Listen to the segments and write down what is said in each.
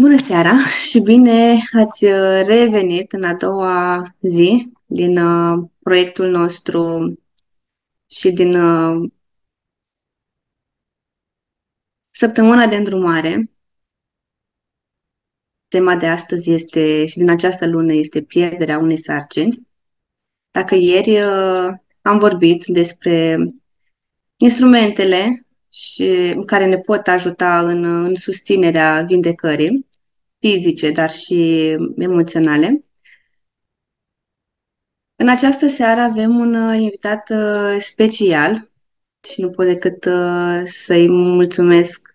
Bună seara și bine ați uh, revenit în a doua zi din uh, proiectul nostru și din uh, săptămâna de îndrumare. Tema de astăzi este și din această lună este pierderea unei sarcini. Dacă ieri uh, am vorbit despre instrumentele și care ne pot ajuta în, în susținerea vindecării, fizice, dar și emoționale. În această seară avem un uh, invitat uh, special și nu pot decât uh, să-i mulțumesc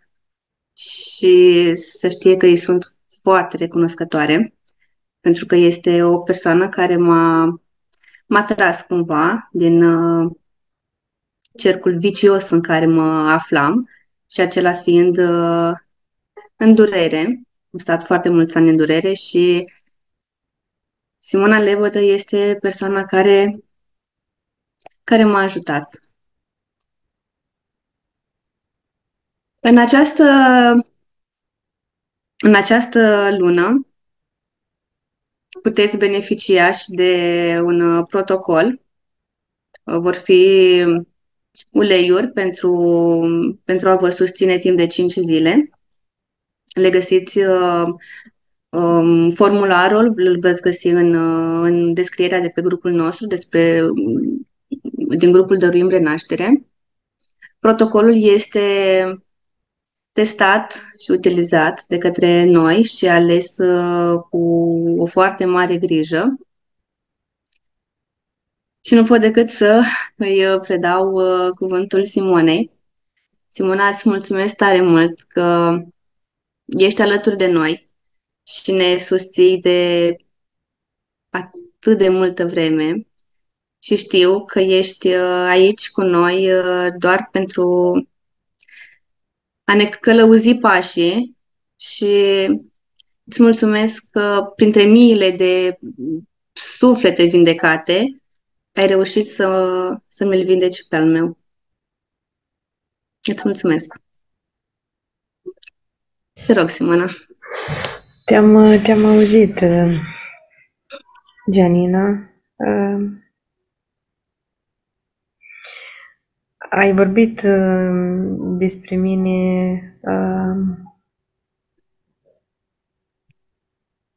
și să știe că îi sunt foarte recunoscătoare pentru că este o persoană care m-a, m-a tras cumva din cercul vicios în care mă aflam și acela fiind în durere am stat foarte mulți ani în durere și Simona Lebădă este persoana care, care m-a ajutat. În această, în această lună puteți beneficia și de un protocol. Vor fi uleiuri pentru, pentru a vă susține timp de 5 zile le găsiți uh, um, formularul, îl veți găsi în, uh, în descrierea de pe grupul nostru despre din grupul Dăruim Renaștere. Protocolul este testat și utilizat de către noi și ales uh, cu o foarte mare grijă. Și nu pot decât să îi predau uh, cuvântul Simonei. Simona, îți mulțumesc tare mult că ești alături de noi și ne susții de atât de multă vreme și știu că ești uh, aici cu noi uh, doar pentru a ne călăuzi pașii și îți mulțumesc că printre miile de suflete vindecate ai reușit să, să mi-l vindeci pe al meu. Îți mulțumesc! Te rog, Simona. Te-am, te-am auzit, uh, Gianina. Uh, ai vorbit uh, despre mine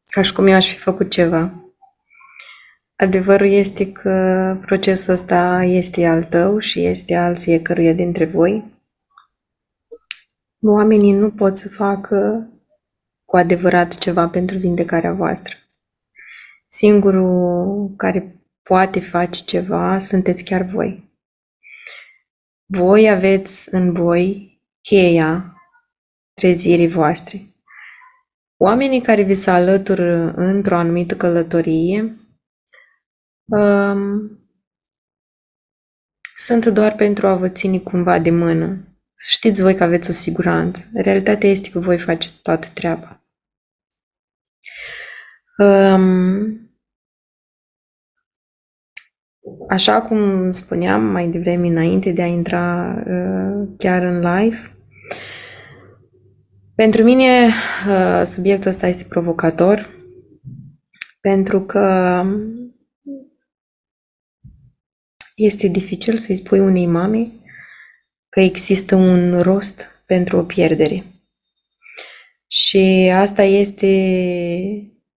ca și cum eu aș fi făcut ceva. Adevărul este că procesul ăsta este al tău și este al fiecăruia dintre voi. Oamenii nu pot să facă cu adevărat ceva pentru vindecarea voastră. Singurul care poate face ceva sunteți chiar voi. Voi aveți în voi cheia trezirii voastre. Oamenii care vi se alătură într-o anumită călătorie um, sunt doar pentru a vă ține cumva de mână, Știți voi că aveți o siguranță. Realitatea este că voi faceți toată treaba. Um, așa cum spuneam mai devreme înainte de a intra uh, chiar în live, pentru mine uh, subiectul ăsta este provocator pentru că este dificil să-i spui unei mame că există un rost pentru o pierdere. Și asta este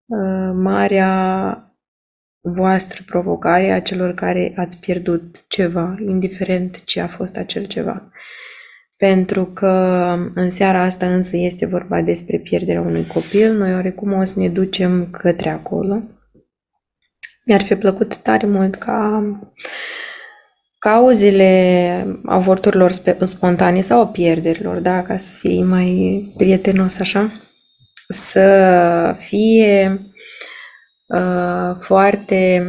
uh, marea voastră provocare a celor care ați pierdut ceva, indiferent ce a fost acel ceva. Pentru că în seara asta însă este vorba despre pierderea unui copil, noi oarecum o să ne ducem către acolo. Mi-ar fi plăcut tare mult ca cauzele avorturilor spontane sau pierderilor, da, ca să fie mai prietenos așa, să fie uh, foarte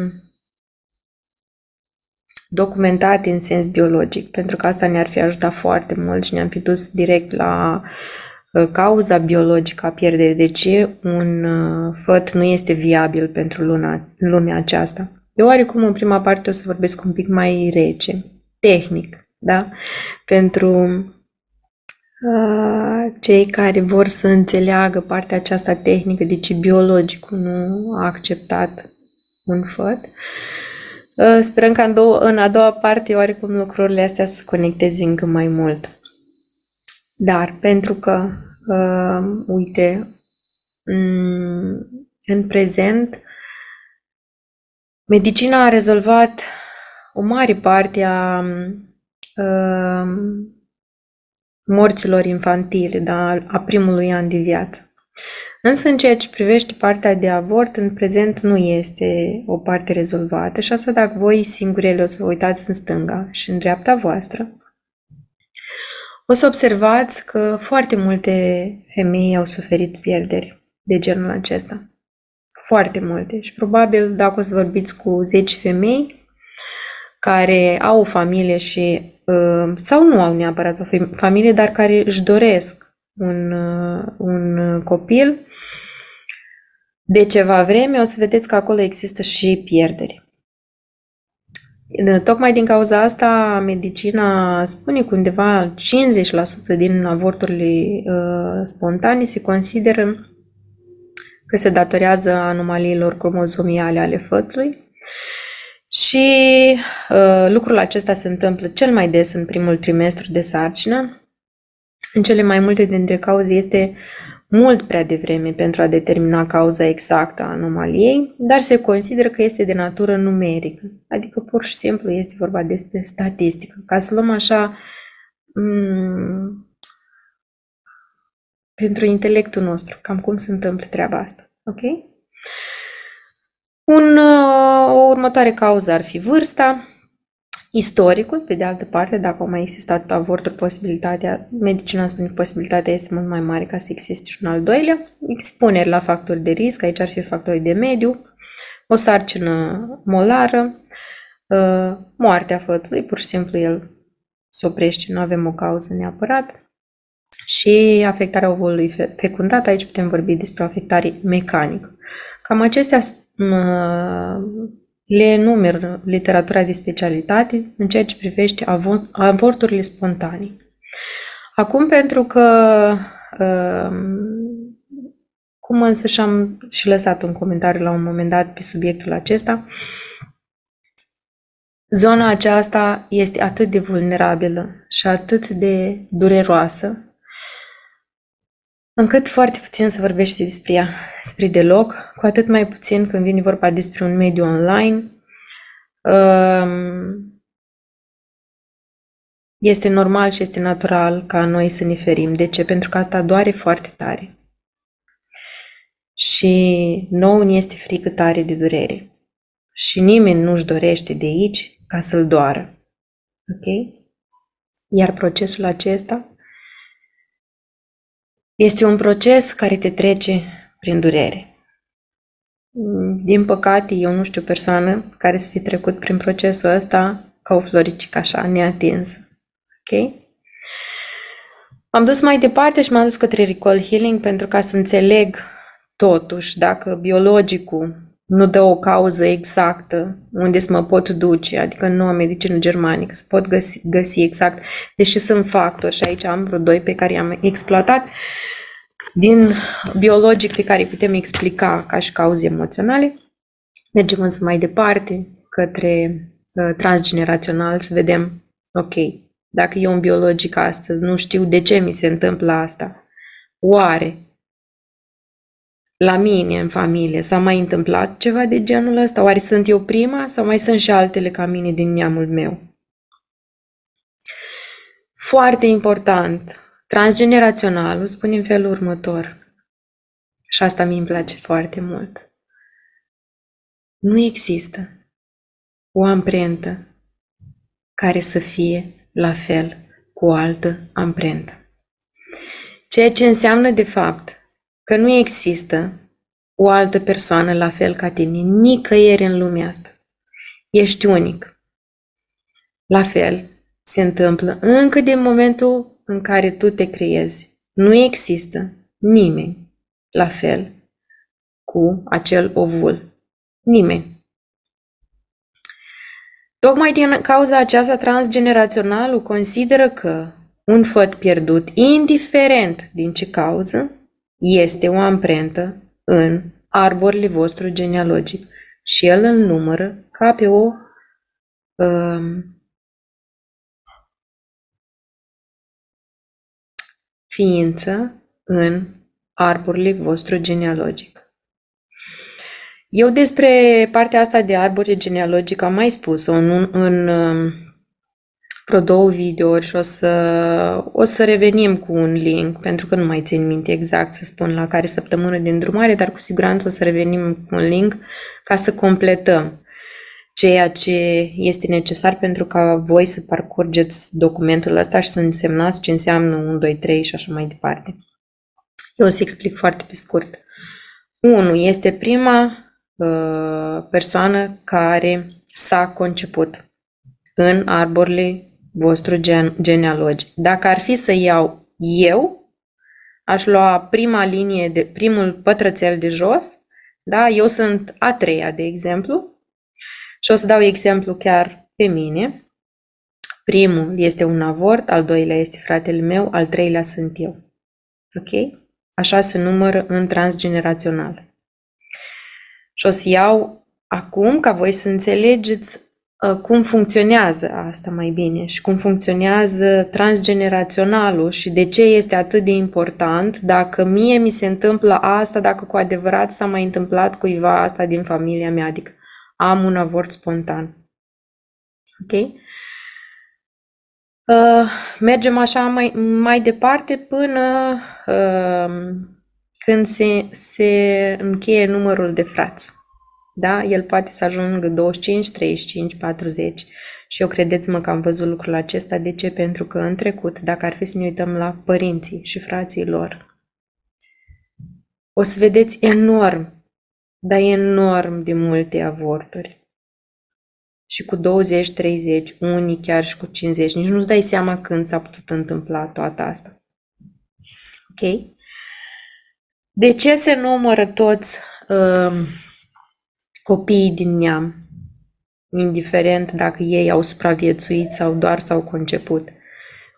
documentate în sens biologic, pentru că asta ne-ar fi ajutat foarte mult și ne-am fi dus direct la uh, cauza biologică a pierderii. De ce un uh, făt nu este viabil pentru luna, lumea aceasta? Eu oarecum în prima parte o să vorbesc un pic mai rece, tehnic, da? Pentru Uh, cei care vor să înțeleagă partea aceasta tehnică, deci biologicul nu a acceptat un făt. Uh, sperăm că în, două, în a doua parte oarecum lucrurile astea să conecteze încă mai mult. Dar pentru că, uh, uite, mm, în prezent, medicina a rezolvat o mare parte a uh, morților infantile, da, a primului an de viață. Însă în ceea ce privește partea de avort, în prezent nu este o parte rezolvată și asta dacă voi singurele o să vă uitați în stânga și în dreapta voastră, o să observați că foarte multe femei au suferit pierderi de genul acesta. Foarte multe. Și probabil dacă o să vorbiți cu 10 femei care au o familie și uh, sau nu au neapărat o familie, dar care își doresc un, uh, un copil, de ceva vreme o să vedeți că acolo există și pierderi. Tocmai din cauza asta, medicina spune că undeva 50% din avorturile uh, spontane se consideră că se datorează anomaliilor cromozomiale ale fătului și uh, lucrul acesta se întâmplă cel mai des în primul trimestru de sarcină. În cele mai multe dintre cauze este mult prea devreme pentru a determina cauza exactă a anomaliei, dar se consideră că este de natură numerică, adică pur și simplu este vorba despre statistică. Ca să luăm așa m- pentru intelectul nostru, cam cum se întâmplă treaba asta. Ok? Un, uh, o următoare cauză ar fi vârsta, istoricul, pe de altă parte, dacă au mai existat avorturi, posibilitatea, medicina spune că posibilitatea este mult mai mare ca să existe și un al doilea, expuneri la factori de risc, aici ar fi factori de mediu, o sarcină molară, uh, moartea fătului, pur și simplu el se oprește, nu avem o cauză neapărat, și afectarea ovului fecundat, aici putem vorbi despre afectare mecanică. Cam acestea le enumer literatura de specialitate în ceea ce privește avorturile spontane. Acum, pentru că, um, cum însă și-am și lăsat un comentariu la un moment dat pe subiectul acesta, zona aceasta este atât de vulnerabilă și atât de dureroasă încât foarte puțin se vorbește despre ea, despre deloc, cu atât mai puțin când vine vorba despre un mediu online. Um, este normal și este natural ca noi să ne ferim. De ce? Pentru că asta doare foarte tare. Și nouă ne este frică tare de durere. Și nimeni nu-și dorește de aici ca să-l doară. Ok? Iar procesul acesta este un proces care te trece prin durere. Din păcate, eu nu știu o persoană care să fi trecut prin procesul ăsta ca o floricică așa, neatinsă. Ok? Am dus mai departe și m-am dus către Recall Healing pentru ca să înțeleg totuși dacă biologicul nu dă o cauză exactă unde să mă pot duce, adică nu am medicină germanică, să pot găsi, găsi exact, deși sunt factori și aici am vreo doi pe care i-am exploatat, din biologic pe care îi putem explica ca și cauze emoționale. Mergem însă mai departe către uh, transgenerațional să vedem, ok, dacă eu un biologic astăzi nu știu de ce mi se întâmplă asta, oare la mine în familie s-a mai întâmplat ceva de genul ăsta? Oare sunt eu prima sau mai sunt și altele ca mine din neamul meu? Foarte important, transgeneraționalul spune în felul următor, și asta mi îmi place foarte mult. Nu există o amprentă care să fie la fel cu o altă amprentă. Ceea ce înseamnă de fapt că nu există o altă persoană la fel ca tine, nicăieri în lumea asta. Ești unic. La fel se întâmplă încă din momentul în care tu te creezi. Nu există nimeni la fel cu acel ovul. Nimeni. Tocmai din cauza aceasta transgeneraționalul consideră că un făt pierdut, indiferent din ce cauză, este o amprentă în arborele vostru genealogic și el îl numără ca pe o um, ființă în arborele vostru genealogic. Eu despre partea asta de arbore genealogic am mai spus-o în, în, în um, vreo două videouri și o să, o să revenim cu un link, pentru că nu mai țin minte exact să spun la care săptămână din drumare, dar cu siguranță o să revenim cu un link ca să completăm ceea ce este necesar pentru ca voi să parcurgeți documentul ăsta și să însemnați ce înseamnă 1, 2, 3 și așa mai departe. Eu o să explic foarte pe scurt. 1. Este prima uh, persoană care s-a conceput în arborile vostru gen- genealogic. Dacă ar fi să iau eu, aș lua prima linie, de, primul pătrățel de jos, da? Eu sunt a treia, de exemplu, și o să dau exemplu chiar pe mine. Primul este un avort, al doilea este fratele meu, al treilea sunt eu. Ok? Așa se numără în transgenerațional. Și o să iau acum ca voi să înțelegeți uh, cum funcționează asta mai bine și cum funcționează transgeneraționalul și de ce este atât de important dacă mie mi se întâmplă asta, dacă cu adevărat s-a mai întâmplat cuiva asta din familia mea, adică am un avort spontan. Ok? Uh, mergem așa mai, mai departe până uh, când se, se încheie numărul de frați. Da? El poate să ajungă 25, 35, 40. Și eu credeți-mă că am văzut lucrul acesta. De ce? Pentru că în trecut, dacă ar fi să ne uităm la părinții și frații lor, o să vedeți enorm, dar enorm de multe avorturi. Și cu 20, 30, unii chiar și cu 50. Nici nu-ți dai seama când s-a putut întâmpla toată asta. Ok? De ce se numără toți uh, copiii din neam, indiferent dacă ei au supraviețuit sau doar s-au conceput?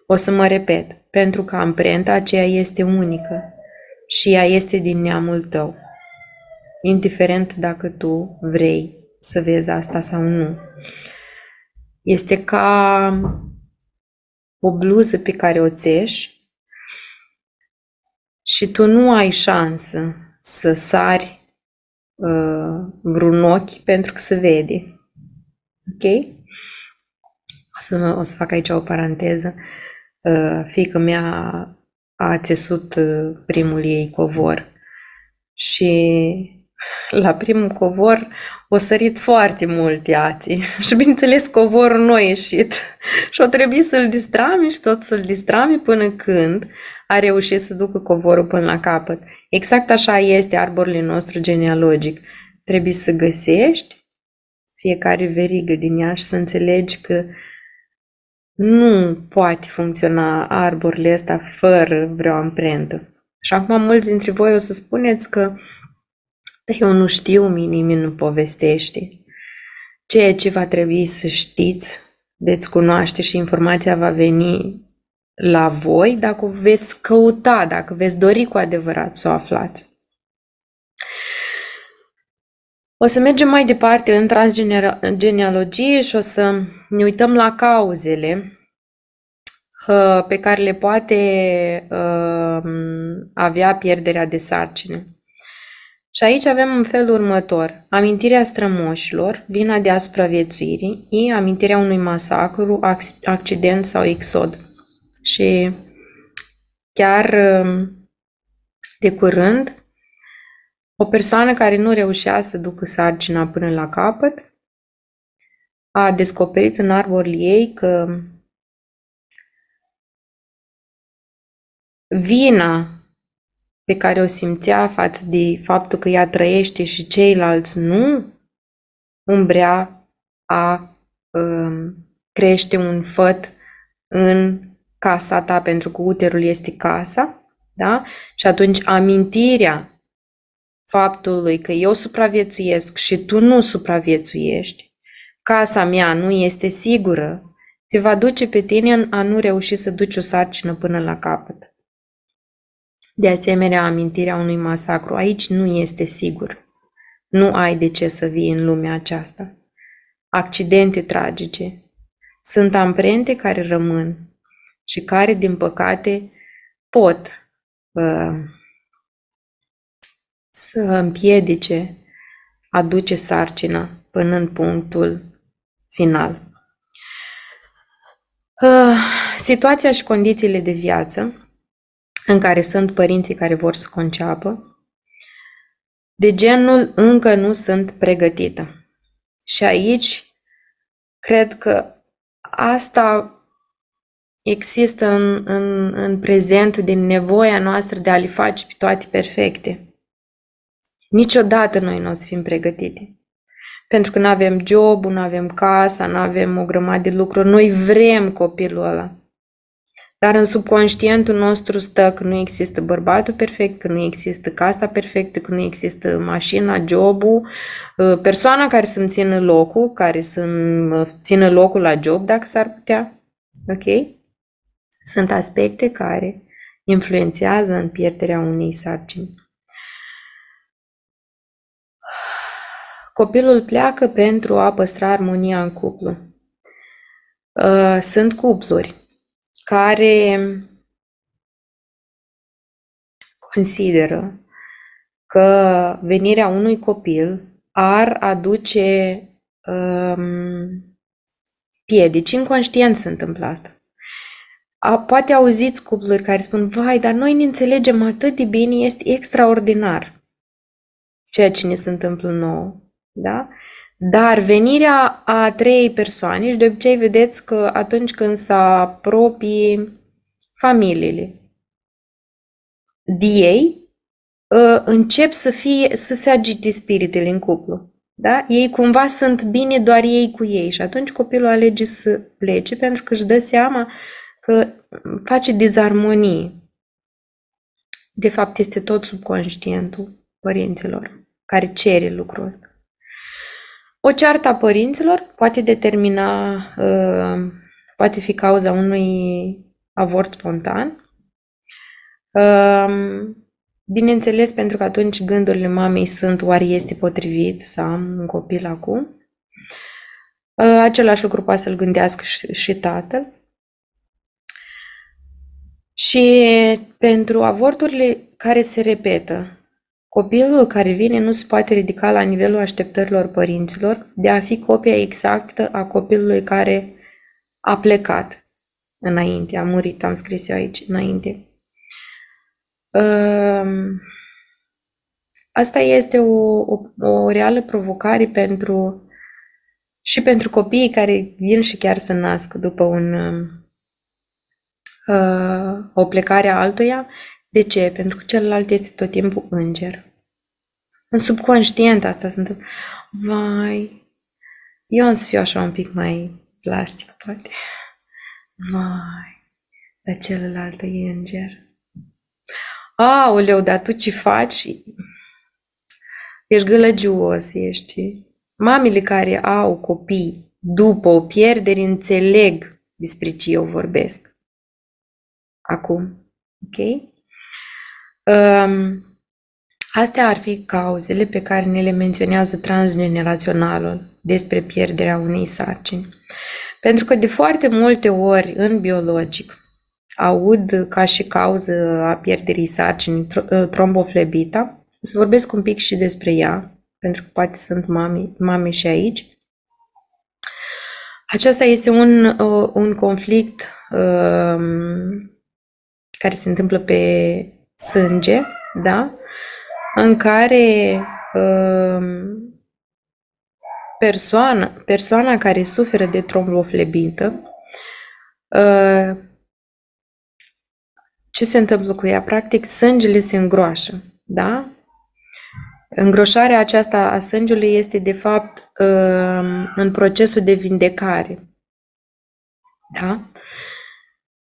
O să mă repet, pentru că amprenta aceea este unică și ea este din neamul tău, indiferent dacă tu vrei să vezi asta sau nu. Este ca o bluză pe care o țești și tu nu ai șansă să sari uh, vreun ochi pentru că se vede. Ok? O să, o să fac aici o paranteză. Uh, fiica mea a țesut uh, primul ei covor și la primul covor o sărit foarte mult iații și bineînțeles covorul nu a ieșit și o trebuie să-l distrami și tot să-l distrami până când a reușit să ducă covorul până la capăt. Exact așa este arborul nostru genealogic. Trebuie să găsești fiecare verigă din ea și să înțelegi că nu poate funcționa arborul ăsta fără vreo amprentă. Și acum mulți dintre voi o să spuneți că dar eu nu știu, mie nimeni nu povestește. Ceea ce va trebui să știți, veți cunoaște și informația va veni la voi dacă o veți căuta, dacă veți dori cu adevărat să o aflați. O să mergem mai departe în transgenealogie și o să ne uităm la cauzele uh, pe care le poate uh, avea pierderea de sarcină. Și aici avem în felul următor. Amintirea strămoșilor, vina de asupra viețuirii, e amintirea unui masacru, accident sau exod. Și chiar um, de curând, o persoană care nu reușea să ducă sarcina până la capăt, a descoperit în arborul ei că vina pe care o simțea față de faptul că ea trăiește și ceilalți nu, umbrea a um, crește un făt în casa ta, pentru că uterul este casa, da? Și atunci amintirea faptului că eu supraviețuiesc și tu nu supraviețuiești, casa mea nu este sigură, te va duce pe tine în a nu reuși să duci o sarcină până la capăt. De asemenea, amintirea unui masacru aici nu este sigur. Nu ai de ce să vii în lumea aceasta. Accidente tragice. Sunt amprente care rămân și care, din păcate, pot uh, să împiedice a duce sarcina până în punctul final. Uh, situația și condițiile de viață în care sunt părinții care vor să conceapă, de genul încă nu sunt pregătită. Și aici cred că asta există în, în, în prezent din nevoia noastră de a le face pe toate perfecte. Niciodată noi nu o să fim pregătite. Pentru că nu avem job, nu avem casa, nu avem o grămadă de lucruri. Noi vrem copilul ăla. Dar în subconștientul nostru stă că nu există bărbatul perfect, că nu există casa perfectă, că nu există mașina, jobul, ă, persoana care să-mi țină locul, care să-mi țină locul la job, dacă s-ar putea. Ok? Sunt aspecte care influențează în pierderea unei sarcini. Copilul pleacă pentru a păstra armonia în cuplu. Ă, sunt cupluri care consideră că venirea unui copil ar aduce um, piedici. Inconștient se întâmplă asta. A, poate auziți cupluri care spun, vai, dar noi ne înțelegem atât de bine, este extraordinar ceea ce ne se întâmplă nouă. Da? Dar venirea a trei persoane, și de obicei vedeți că atunci când se apropie familiile de ei, ă, încep să, fie, să se agite spiritele în cuplu. Da? Ei cumva sunt bine doar ei cu ei și atunci copilul alege să plece pentru că își dă seama că face dizarmonie. De fapt, este tot subconștientul părinților care cere lucrul ăsta. O ceartă a părinților poate determina, uh, poate fi cauza unui avort spontan. Uh, bineînțeles, pentru că atunci gândurile mamei sunt oare este potrivit să am un copil acum. Uh, același lucru poate să-l gândească și, și tatăl. Și pentru avorturile care se repetă, Copilul care vine nu se poate ridica la nivelul așteptărilor părinților de a fi copia exactă a copilului care a plecat înainte, a murit, am scris eu aici, înainte. Ehm, asta este o, o, o reală provocare pentru și pentru copiii care vin și chiar să nască după un, uh, o plecare a altuia de ce? Pentru că celălalt este tot timpul înger. În subconștient asta se întâmplă. Vai, eu am să fiu așa un pic mai plastic, poate. Vai, dar celălalt e înger. Aoleu, dar tu ce faci? Ești gălăgios, ești... Mamele care au copii după o pierdere înțeleg despre ce eu vorbesc. Acum. Ok? Um, astea ar fi cauzele pe care ne le menționează transgeneraționalul despre pierderea unei sarcini. Pentru că de foarte multe ori în biologic aud ca și cauză a pierderii sarcinii uh, tromboflebita. O să vorbesc un pic și despre ea, pentru că poate sunt mame, mame și aici. Aceasta este un, uh, un conflict um, care se întâmplă pe sânge, da? în care um, persoana, persoana care suferă de tromboflebită, uh, ce se întâmplă cu ea? Practic, sângele se îngroașă, da? Îngroșarea aceasta a sângelui este, de fapt, um, în procesul de vindecare. Da?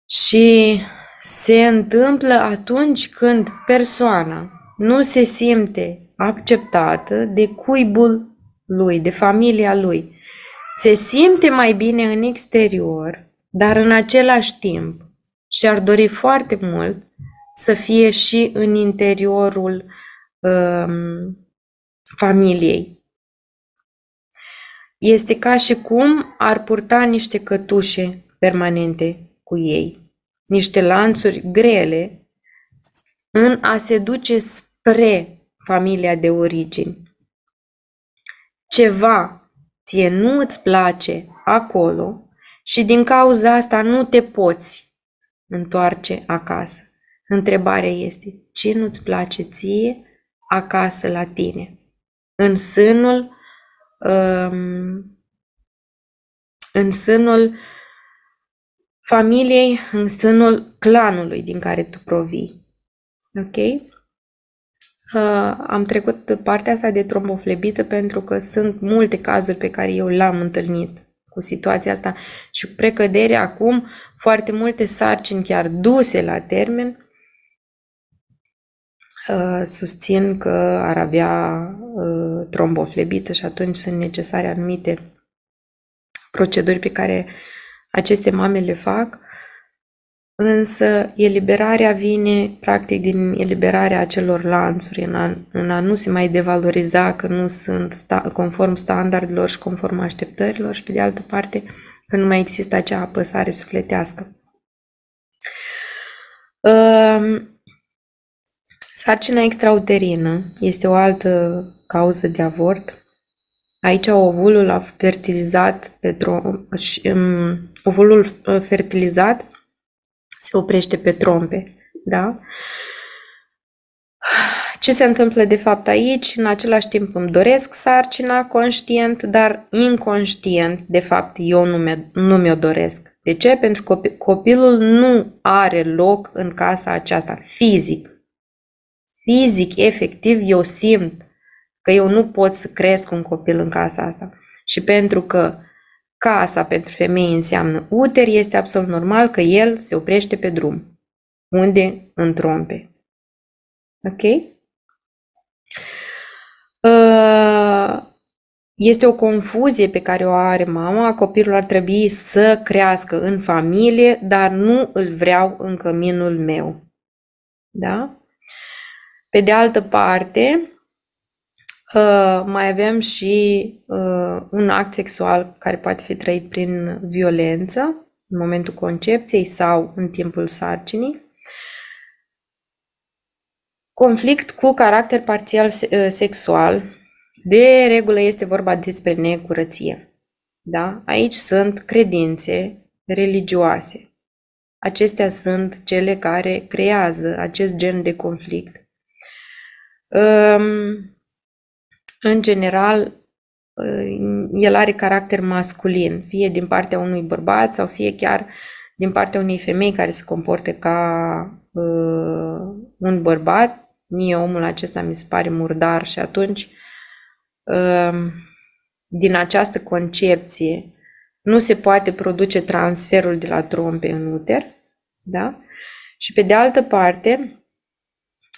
Și se întâmplă atunci când persoana nu se simte acceptată de cuibul lui, de familia lui. Se simte mai bine în exterior, dar în același timp și-ar dori foarte mult să fie și în interiorul um, familiei. Este ca și cum ar purta niște cătușe permanente cu ei, niște lanțuri grele în a se duce spre familia de origini. Ceva ție nu îți place acolo și din cauza asta nu te poți întoarce acasă. Întrebarea este, ce nu-ți place ție acasă la tine? În sânul um, în sânul familiei, în sânul clanului din care tu provii. Ok? Uh, am trecut partea asta de tromboflebită pentru că sunt multe cazuri pe care eu le-am întâlnit cu situația asta și cu precădere acum foarte multe sarcini chiar duse la termen uh, susțin că ar avea uh, tromboflebită și atunci sunt necesare anumite proceduri pe care aceste mame le fac Însă eliberarea vine practic din eliberarea acelor lanțuri în a, în a nu se mai devaloriza că nu sunt sta, conform standardelor și conform așteptărilor și pe de altă parte că nu mai există acea apăsare sufletească. Um, sarcina extrauterină este o altă cauză de avort. Aici ovulul a fertilizat pe drum, um, ovulul uh, fertilizat se oprește pe trompe. Da? Ce se întâmplă de fapt aici? În același timp îmi doresc sarcina conștient, dar inconștient, de fapt, eu nu, mi- nu mi-o doresc. De ce? Pentru că copilul nu are loc în casa aceasta, fizic. Fizic, efectiv, eu simt că eu nu pot să cresc un copil în casa asta. Și pentru că Casa pentru femei înseamnă uter, este absolut normal că el se oprește pe drum. Unde? În trompe. Ok? Uh, este o confuzie pe care o are mama. Copilul ar trebui să crească în familie, dar nu îl vreau în căminul meu. Da? Pe de altă parte, Uh, mai avem și uh, un act sexual care poate fi trăit prin violență în momentul concepției sau în timpul sarcinii. Conflict cu caracter parțial uh, sexual. De regulă este vorba despre necurăție. Da? Aici sunt credințe religioase. Acestea sunt cele care creează acest gen de conflict. Um, în general, el are caracter masculin, fie din partea unui bărbat sau fie chiar din partea unei femei care se comporte ca uh, un bărbat. Mie omul acesta mi se pare murdar și atunci uh, din această concepție nu se poate produce transferul de la trompe în uter, da? Și pe de altă parte,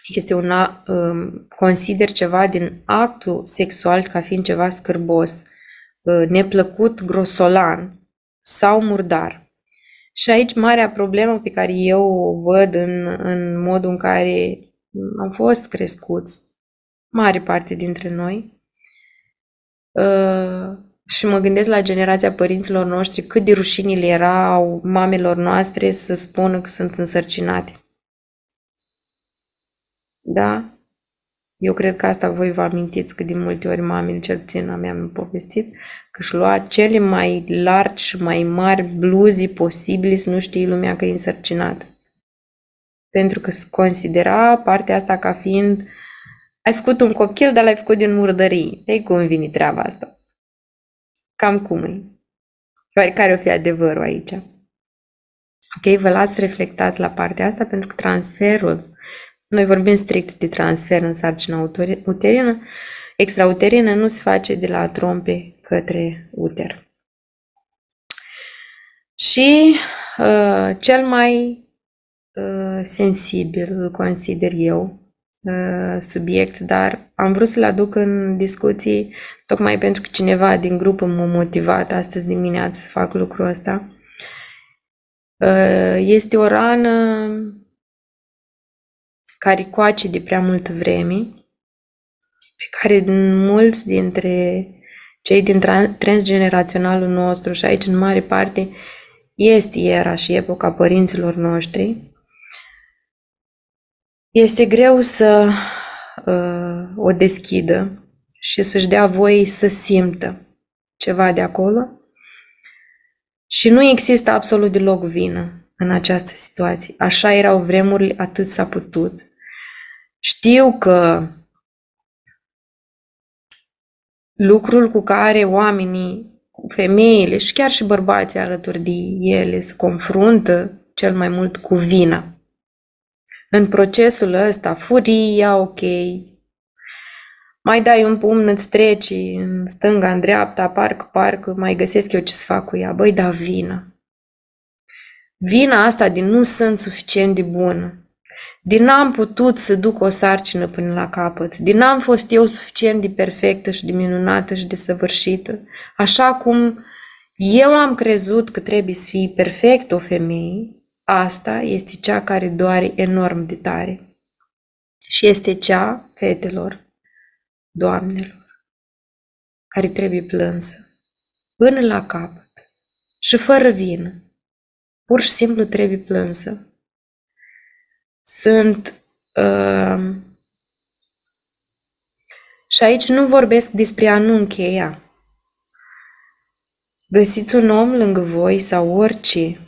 este un, um, consider ceva din actul sexual ca fiind ceva scârbos, uh, neplăcut, grosolan sau murdar. Și aici marea problemă pe care eu o văd în, în modul în care am fost crescuți, mare parte dintre noi, uh, și mă gândesc la generația părinților noștri, cât de rușinile erau mamelor noastre să spună că sunt însărcinate. Da? Eu cred că asta voi vă amintiți că din multe ori mamele, cel puțin a mea mi-a povestit, că își lua cele mai largi și mai mari bluzii posibili să nu știe lumea că e însărcinat. Pentru că se considera partea asta ca fiind ai făcut un copil, dar l-ai făcut din murdării. Ei cum vine treaba asta? Cam cum e? Oare care o fi adevărul aici? Ok, vă las să reflectați la partea asta pentru că transferul noi vorbim strict de transfer în sarcina uterină. Extrauterină nu se face de la trompe către uter. Și uh, cel mai uh, sensibil îl consider eu uh, subiect, dar am vrut să-l aduc în discuții tocmai pentru că cineva din grup m-a motivat astăzi dimineață să fac lucrul ăsta. Uh, este o rană care coace de prea multă vreme, pe care mulți dintre cei din transgeneraționalul nostru și aici în mare parte este era și epoca părinților noștri, este greu să uh, o deschidă și să-și dea voie să simtă ceva de acolo. Și nu există absolut deloc vină în această situație. Așa erau vremurile, atât s-a putut. Știu că lucrul cu care oamenii, femeile și chiar și bărbații alături de ele se confruntă cel mai mult cu vina. În procesul ăsta, furia, ok, mai dai un pumn, îți treci în stânga, în dreapta, parcă, parcă, mai găsesc eu ce să fac cu ea. Băi, da vină. Vina asta din nu sunt suficient de bună. Din n-am putut să duc o sarcină până la capăt. Din n-am fost eu suficient de perfectă și de minunată și de săvârșită. Așa cum eu am crezut că trebuie să fii perfect o femeie, asta este cea care doare enorm de tare. Și este cea, fetelor, doamnelor, care trebuie plânsă, până la capăt și fără vină. Pur și simplu trebuie plânsă. Sunt uh, și aici nu vorbesc despre a nu încheia. Găsiți un om lângă voi sau orice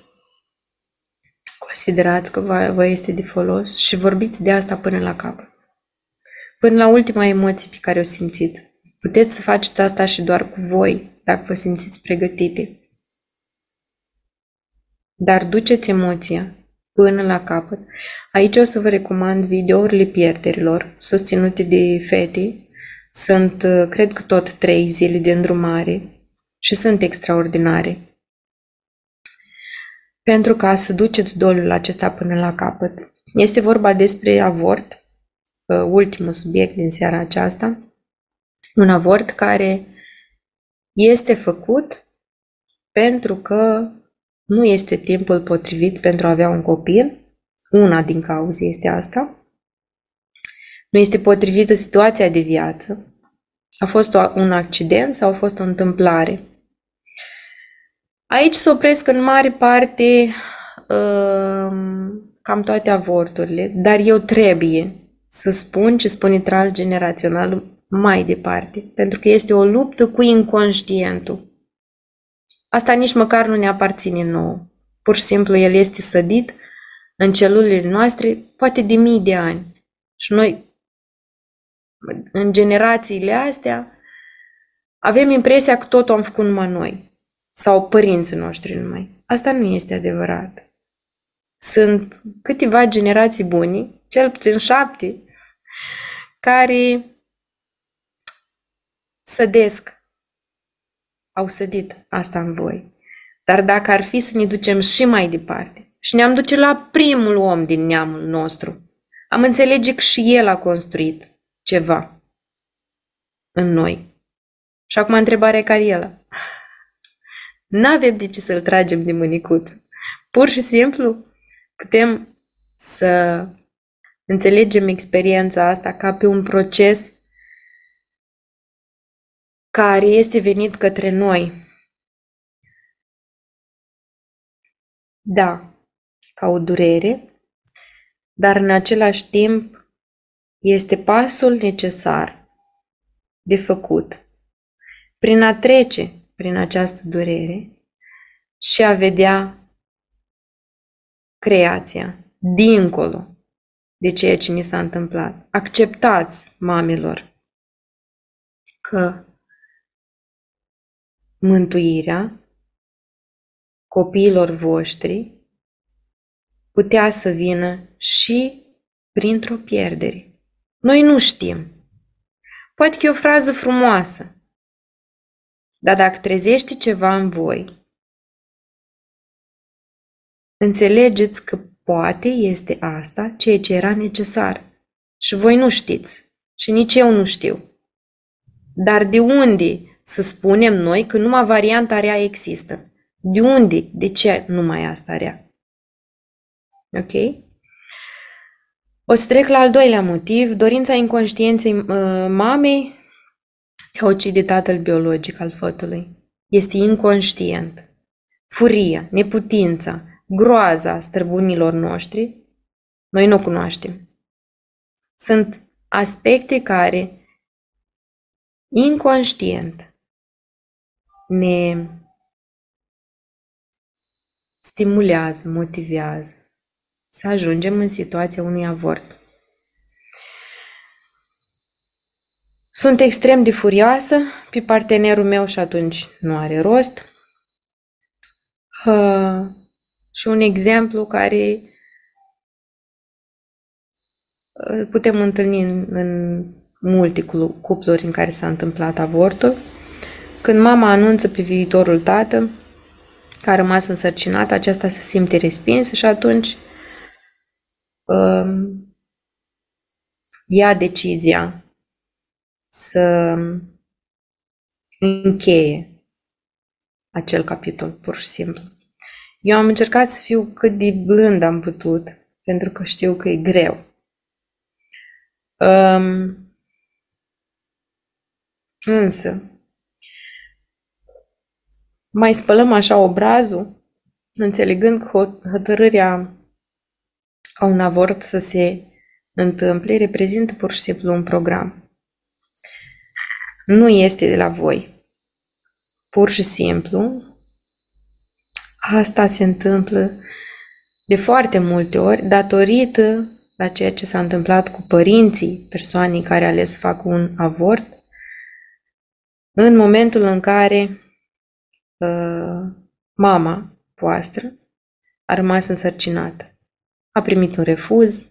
considerați că vă este de folos și vorbiți de asta până la capăt până la ultima emoție pe care o simțiți. Puteți să faceți asta și doar cu voi, dacă vă simțiți pregătite. Dar duceți emoția până la capăt. Aici o să vă recomand videourile pierderilor susținute de fete. Sunt, uh, cred că tot trei zile de îndrumare și sunt extraordinare. Pentru ca să duceți dolul acesta până la capăt. Este vorba despre avort, ultimul subiect din seara aceasta, un avort care este făcut pentru că nu este timpul potrivit pentru a avea un copil. Una din cauze este asta. Nu este potrivită situația de viață. A fost un accident sau a fost o întâmplare. Aici se opresc în mare parte um, cam toate avorturile, dar eu trebuie să spun ce spune transgenerațional mai departe, pentru că este o luptă cu inconștientul. Asta nici măcar nu ne aparține nouă. Pur și simplu el este sădit în celulele noastre poate de mii de ani. Și noi, în generațiile astea, avem impresia că tot am făcut numai noi sau părinții noștri numai. Asta nu este adevărat. Sunt câteva generații bune, cel puțin șapte, care sădesc, au sădit asta în voi. Dar dacă ar fi să ne ducem și mai departe și ne-am duce la primul om din neamul nostru, am înțelege că și el a construit ceva în noi. Și acum întrebarea e care el. N-avem de ce să-l tragem de mânicuță. Pur și simplu putem să Înțelegem experiența asta ca pe un proces care este venit către noi. Da, ca o durere, dar în același timp este pasul necesar de făcut prin a trece prin această durere și a vedea creația dincolo de ceea ce ni s-a întâmplat. Acceptați, mamelor, că mântuirea copiilor voștri putea să vină și printr-o pierdere. Noi nu știm. Poate că e o frază frumoasă, dar dacă trezește ceva în voi, înțelegeți că Poate este asta ceea ce era necesar. Și voi nu știți. Și nici eu nu știu. Dar de unde să spunem noi că numai varianta rea există? De unde? De ce numai asta rea? Ok? O să trec la al doilea motiv, dorința inconștienței uh, mamei de a ucide tatăl biologic al fătului. Este inconștient. Furia, neputința, groaza străbunilor noștri, noi nu cunoaștem. Sunt aspecte care inconștient ne stimulează, motivează să ajungem în situația unui avort. Sunt extrem de furioasă pe partenerul meu și atunci nu are rost. Uh, și un exemplu care îl putem întâlni în, în multe cupluri în care s-a întâmplat avortul. Când mama anunță pe viitorul tată că a rămas însărcinată, aceasta se simte respinsă și atunci um, ia decizia să încheie acel capitol, pur și simplu. Eu am încercat să fiu cât de blând am putut, pentru că știu că e greu. Um, însă, mai spălăm așa obrazul, înțelegând că hotărârea ca un avort să se întâmple reprezintă pur și simplu un program. Nu este de la voi. Pur și simplu, asta se întâmplă de foarte multe ori datorită la ceea ce s-a întâmplat cu părinții persoanei care a ales să facă un avort, în momentul în care uh, mama voastră a rămas însărcinată. A primit un refuz,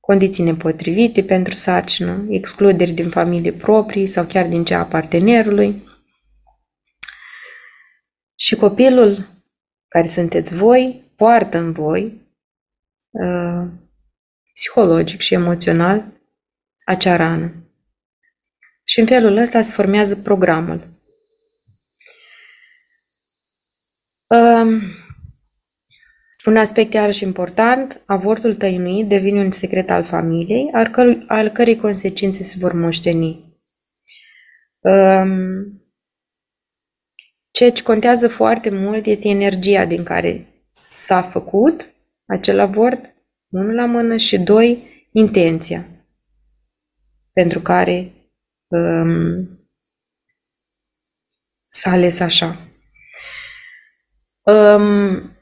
condiții nepotrivite pentru sarcină, excluderi din familie proprii sau chiar din cea a partenerului. Și copilul care sunteți voi poartă în voi uh, psihologic și emoțional acea rană. Și în felul ăsta se formează programul. Um, un aspect iarăși important, avortul tăinuit devine un secret al familiei, al, căr- al cărei consecințe se vor moșteni. Um, ceea ce contează foarte mult este energia din care s-a făcut acel avort unul la mână și doi, intenția pentru care um, s-a ales așa. Um,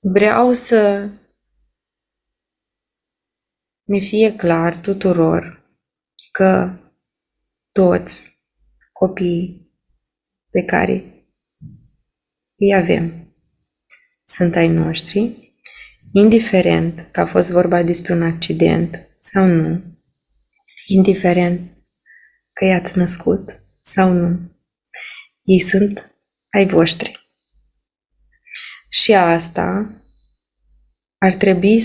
vreau să ne fie clar tuturor că toți copiii pe care îi avem sunt ai noștri, indiferent că a fost vorba despre un accident sau nu, indiferent că i-ați născut sau nu, ei sunt ai voștri. Și asta ar trebui,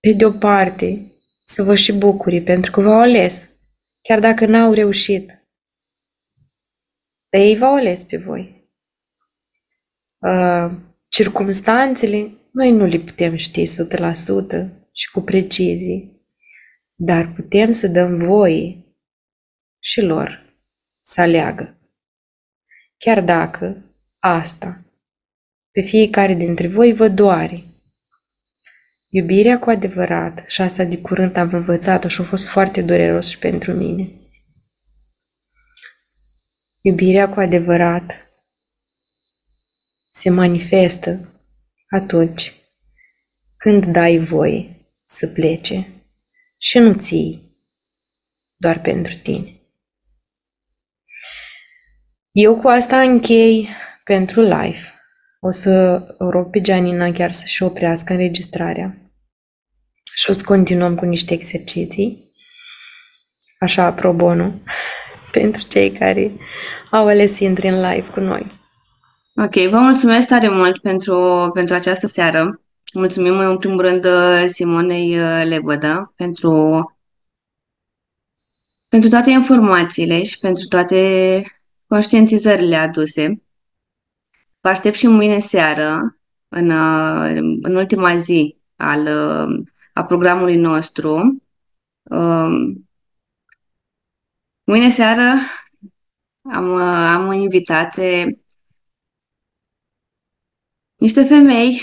pe de o parte, să vă și bucuri, pentru că v-au ales, chiar dacă n-au reușit. Dar ei v-au ales pe voi. Uh, Circumstanțele noi nu le putem ști 100% și cu precizie, dar putem să dăm voie și lor să aleagă. Chiar dacă asta pe fiecare dintre voi vă doare. Iubirea cu adevărat, și asta de curând am învățat-o și a fost foarte dureros și pentru mine. Iubirea cu adevărat se manifestă atunci când dai voie să plece și nu ții doar pentru tine. Eu cu asta închei pentru live. O să rog pe Gianina chiar să-și oprească înregistrarea și o să continuăm cu niște exerciții, așa pro bono, pentru cei care au ales să intre în live cu noi. Ok, vă mulțumesc tare mult pentru, pentru această seară. Mulțumim în primul rând Simonei uh, Lebădă pentru, pentru toate informațiile și pentru toate conștientizările aduse. Vă aștept și mâine seară în, în ultima zi al, a programului nostru. Um, mâine seară am, am invitate niște femei,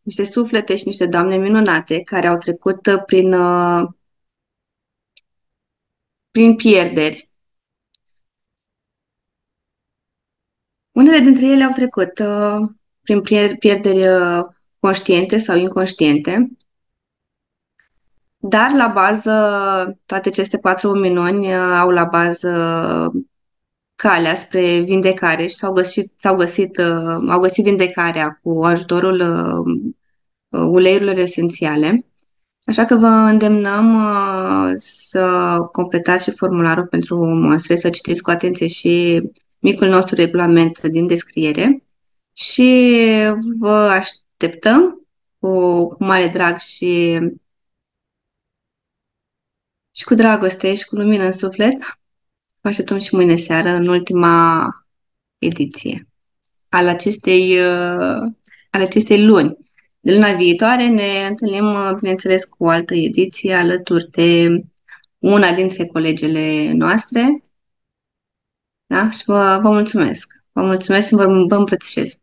niște suflete și niște doamne minunate care au trecut prin, prin pierderi. Unele dintre ele au trecut uh, prin pierderi uh, conștiente sau inconștiente, dar la bază, toate aceste patru minuni uh, au la bază calea spre vindecare și s-au găsit, s-au găsit, uh, au găsit vindecarea cu ajutorul uh, uleiurilor esențiale. Așa că vă îndemnăm să completați și formularul pentru monstre, să citiți cu atenție și micul nostru regulament din descriere și vă așteptăm cu, cu mare drag și, și cu dragoste și cu lumină în suflet. Vă așteptăm și mâine seară în ultima ediție al acestei, uh, al acestei luni. De luna viitoare ne întâlnim, uh, bineînțeles, cu o altă ediție alături de una dintre colegele noastre. Da? Și vă, vă mulțumesc. Vă mulțumesc și vă, vă îmbrățișez.